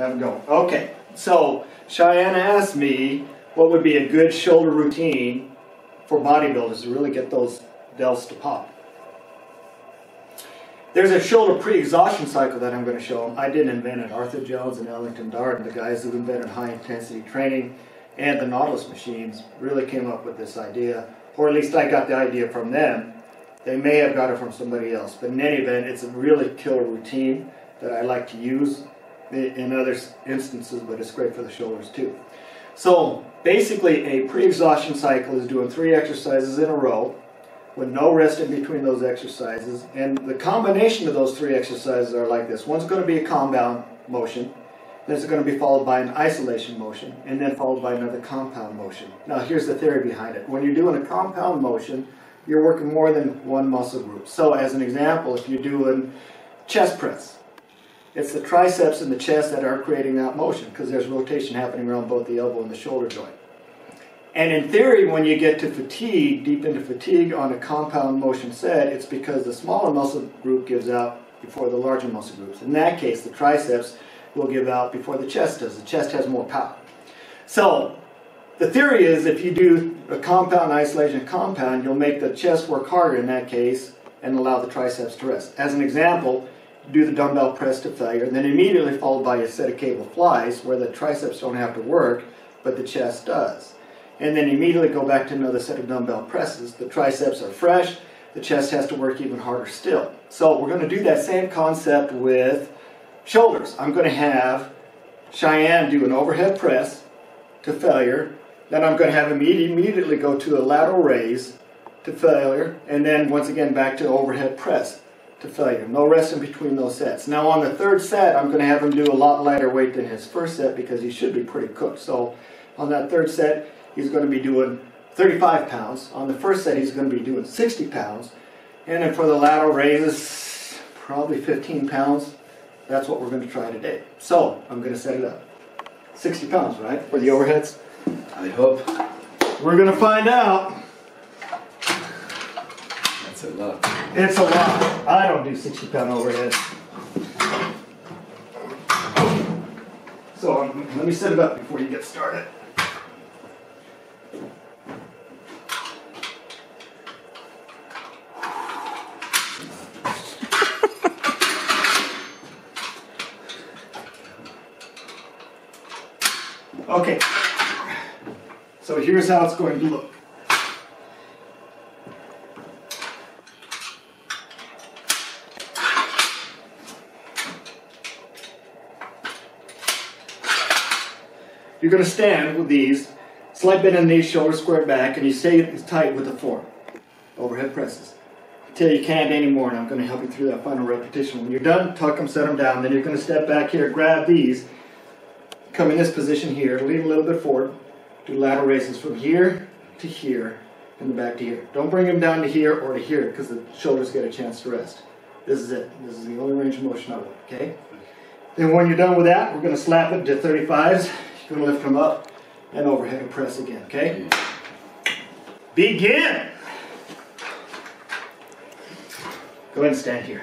have it go. Okay, so Shayan asked me what would be a good shoulder routine for bodybuilders to really get those delts to pop. There's a shoulder pre-exhaustion cycle that I'm going to show them. I didn't invent it. Arthur Jones and Ellington Darden, the guys who invented high-intensity training and the Nautilus machines, really came up with this idea, or at least I got the idea from them. They may have got it from somebody else, but in any event, it's a really killer routine that I like to use in other instances, but it's great for the shoulders too. So basically, a pre-exhaustion cycle is doing three exercises in a row with no rest in between those exercises. And the combination of those three exercises are like this. One's going to be a compound motion, then it's going to be followed by an isolation motion, and then followed by another compound motion. Now here's the theory behind it. When you're doing a compound motion, you're working more than one muscle group. So as an example, if you're doing chest press, it's the triceps and the chest that are creating that motion because there's rotation happening around both the elbow and the shoulder joint. And in theory, when you get to fatigue, deep into fatigue on a compound motion set, it's because the smaller muscle group gives out before the larger muscle groups. In that case, the triceps will give out before the chest does. The chest has more power. So the theory is if you do a compound isolation compound, you'll make the chest work harder in that case and allow the triceps to rest. As an example, do the dumbbell press to failure, and then immediately followed by a set of cable flies where the triceps don't have to work, but the chest does and then immediately go back to another set of dumbbell presses. The triceps are fresh, the chest has to work even harder still. So we're going to do that same concept with shoulders. I'm going to have Shayan do an overhead press to failure, then I'm going to have him immediately go to a lateral raise to failure, and then once again back to overhead press to failure. No rest in between those sets. Now on the third set, I'm going to have him do a lot lighter weight than his first set because he should be pretty cooked. So on that third set, he's going to be doing 35 pounds. On the first set, he's going to be doing 60 pounds. And then for the lateral raises, probably 15 pounds. That's what we're going to try today. So I'm going to set it up. 60 pounds, right, for the overheads? I hope. We're going to find out. That's a lot. It's a lot. I don't do 60 pound overhead. So um, let me set it up before you get started. Okay, so here's how it's going to look. You're going to stand with these, slight bend in the knees, shoulders squared back, and you stay tight with the form. Overhead presses. Until you can't anymore, and I'm going to help you through that final repetition. When you're done, tuck them, set them down. Then you're going to step back here, grab these, come in this position here, lean a little bit forward, do lateral raises from here to here, and back to here. Don't bring them down to here or to here because the shoulders get a chance to rest. This is it. This is the only range of motion I want, okay? Then when you're done with that, we're going to slap it to 35s. You're going to lift them up and overhead and press again, okay? Begin! Go ahead and stand here.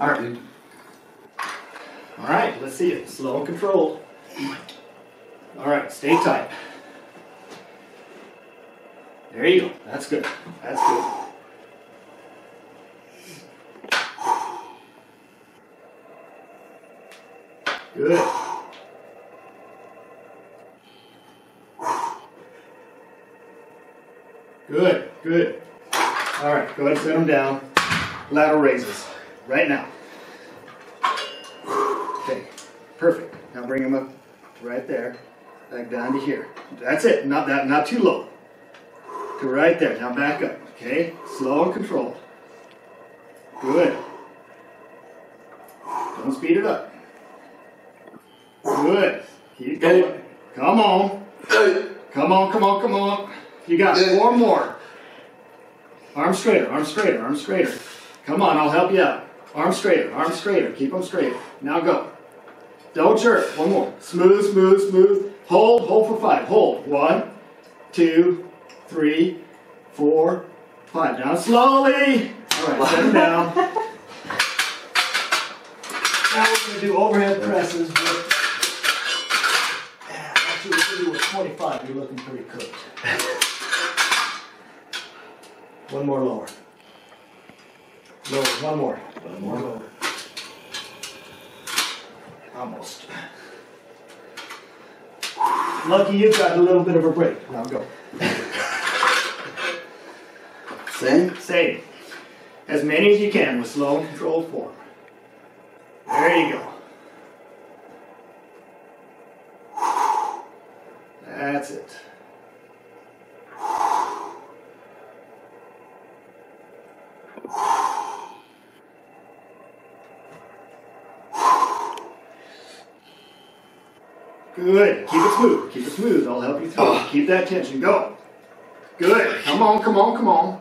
All right. All right, let's see it. Slow and controlled. All right, stay tight. There you go. That's good. That's good. Good. Good, good. All right, go ahead and set them down. Lateral raises, right now. Okay, perfect. Now bring them up right there, back down to here. That's it, not that, not too low. To right there, now back up, okay? Slow and controlled. Good. Don't speed it up. Good. Keep going. Come on. Come on, come on, come on. You got four more. Arm straighter, arm straighter, arm straighter. Come on, I'll help you out. Arm straighter, arm straighter. Keep them straight. Now go. Don't jerk. One more. Smooth, smooth, smooth. Hold, hold for five. Hold. One, two, three, four, five. Down slowly. All right, set them down. Now we're going to do overhead presses with. Actually, we're going to do with 25. You're looking pretty cooked. One more lower. Lower, one more. One more lower. Almost. Lucky you've got a little bit of a break. Now go. Same? Same. As many as you can with slow and controlled form. There you go. That's it. Good. Keep it smooth. Keep it smooth. I'll help you through. Keep that tension. Go. Good. Come on, come on, come on.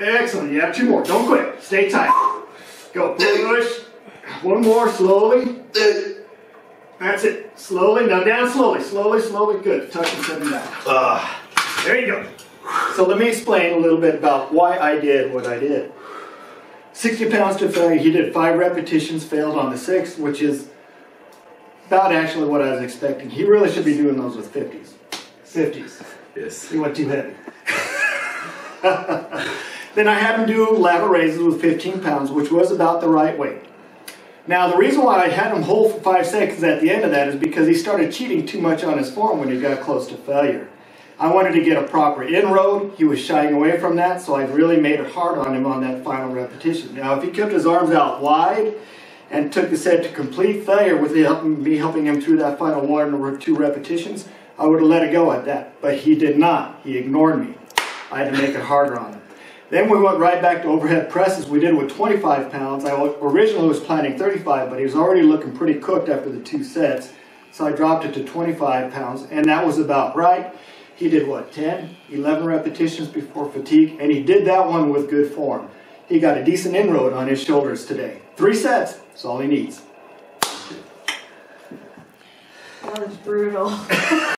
Excellent. You have two more. Don't quit. Stay tight. Go. Push. One more. Slowly. That's it. Slowly. Now down slowly. Slowly, slowly. Good. Touch and them down. Ah, There you go. So let me explain a little bit about why I did what I did. 60 pounds to failure. He did five repetitions, failed on the sixth, which is about actually what I was expecting. He really should be doing those with 50s. 50s. yes. He went too heavy. then I had him do lateral raises with 15 pounds, which was about the right weight. Now, the reason why I had him hold for five seconds at the end of that is because he started cheating too much on his form when he got close to failure. I wanted to get a proper inroad. He was shying away from that, so I really made it hard on him on that final repetition. Now, if he kept his arms out wide and took the set to complete failure with me helping him through that final one or two repetitions, I would have let it go at that. But he did not. He ignored me. I had to make it harder on him. Then we went right back to overhead presses. We did with 25 pounds. I originally was planning 35, but he was already looking pretty cooked after the two sets. So I dropped it to 25 pounds, and that was about right. He did what, 10, 11 repetitions before fatigue, and he did that one with good form. He got a decent inroad on his shoulders today. Three sets, that's all he needs. That was brutal.